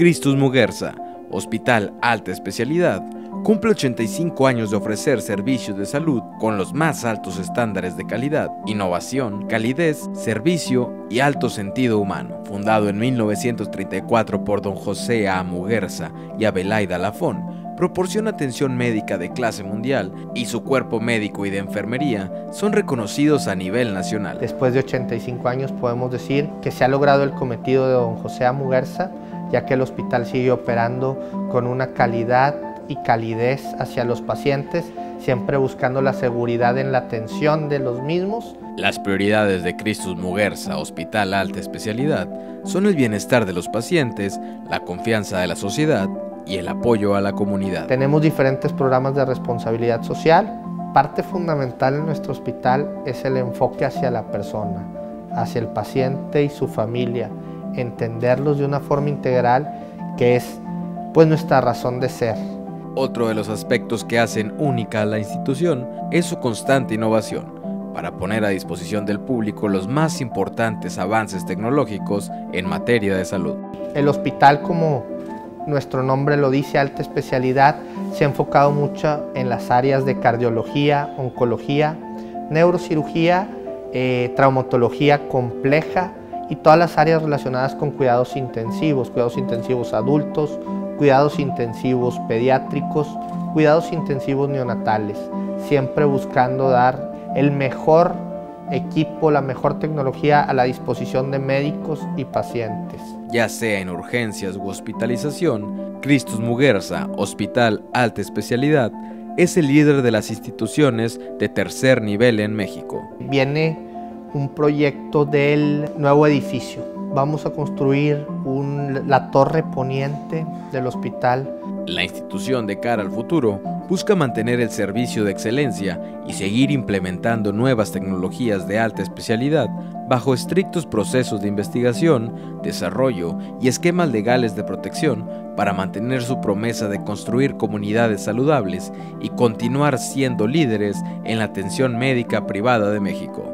Cristus Muguerza, Hospital Alta Especialidad, cumple 85 años de ofrecer servicios de salud con los más altos estándares de calidad, innovación, calidez, servicio y alto sentido humano. Fundado en 1934 por don José A. Muguerza y Abelaida Lafón, proporciona atención médica de clase mundial y su cuerpo médico y de enfermería son reconocidos a nivel nacional. Después de 85 años podemos decir que se ha logrado el cometido de don José A. Muguerza, ya que el hospital sigue operando con una calidad y calidez hacia los pacientes, siempre buscando la seguridad en la atención de los mismos. Las prioridades de Cristus Muguerza Hospital Alta Especialidad son el bienestar de los pacientes, la confianza de la sociedad y el apoyo a la comunidad. Tenemos diferentes programas de responsabilidad social. Parte fundamental en nuestro hospital es el enfoque hacia la persona, hacia el paciente y su familia, entenderlos de una forma integral que es pues nuestra razón de ser. Otro de los aspectos que hacen única a la institución es su constante innovación para poner a disposición del público los más importantes avances tecnológicos en materia de salud. El hospital, como nuestro nombre lo dice, alta especialidad, se ha enfocado mucho en las áreas de cardiología, oncología, neurocirugía, eh, traumatología compleja y todas las áreas relacionadas con cuidados intensivos, cuidados intensivos adultos, cuidados intensivos pediátricos, cuidados intensivos neonatales, siempre buscando dar el mejor equipo, la mejor tecnología a la disposición de médicos y pacientes. Ya sea en urgencias u hospitalización, Cristus Muguerza, Hospital Alta Especialidad, es el líder de las instituciones de tercer nivel en México. Viene un proyecto del nuevo edificio. Vamos a construir la torre poniente del hospital. La institución de cara al futuro busca mantener el servicio de excelencia y seguir implementando nuevas tecnologías de alta especialidad bajo estrictos procesos de investigación, desarrollo y esquemas legales de protección para mantener su promesa de construir comunidades saludables y continuar siendo líderes en la atención médica privada de México.